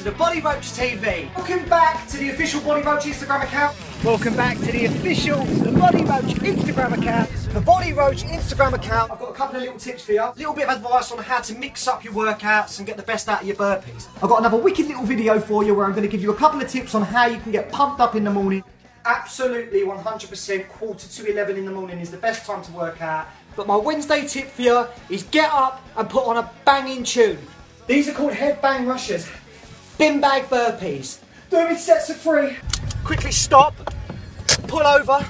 to the Body Roach TV. Welcome back to the official Body Roach Instagram account. Welcome back to the official The Body Roach Instagram account. The Body Roach Instagram account. I've got a couple of little tips for you. A little bit of advice on how to mix up your workouts and get the best out of your burpees. I've got another wicked little video for you where I'm going to give you a couple of tips on how you can get pumped up in the morning. Absolutely 100% quarter to 11 in the morning is the best time to work out. But my Wednesday tip for you is get up and put on a banging tune. These are called head bang rushers. Bin bag burpees. Do them in sets of three. Quickly stop, pull over.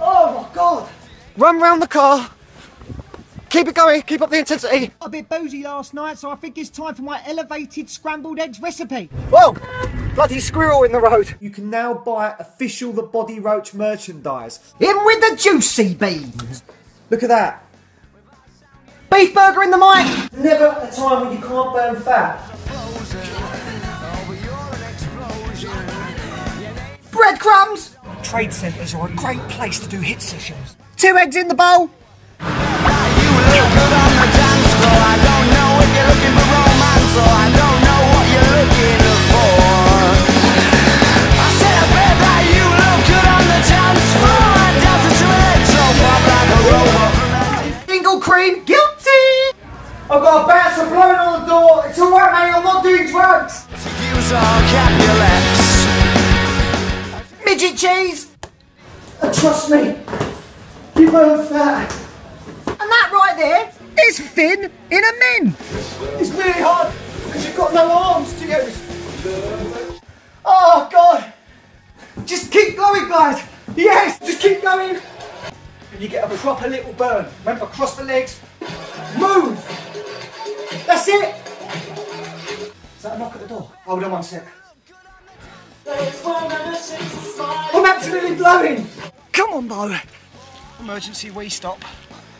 Oh my god! Run round the car. Keep it going, keep up the intensity. a bit boozy last night, so I think it's time for my elevated scrambled eggs recipe. Whoa! Bloody squirrel in the road. You can now buy official The Body Roach merchandise. In with the juicy beans. Look at that. Beef burger in the mic. Never a time when you can't burn fat. Breadcrumbs. Trade centres are a great place to do HIIT sessions. Two eggs in the bowl. Midget cheese. And trust me, you burn fat. And that right there is Thin in a min. It's really hard because you've got no arms to use. Oh God! Just keep going, guys. Yes, just keep going. And you get a proper little burn. Remember, cross the legs. Move. A knock at the door? Hold on one sec. I'm absolutely blowing. Come on, Bo. Emergency wee stop.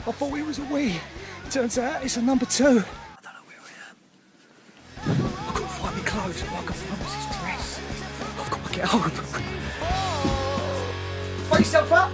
I thought it was a wee. Turns out it's a number two. I don't know where I am. I couldn't find my clothes. All I could find was his dress. I've got to get home. Throw yourself up.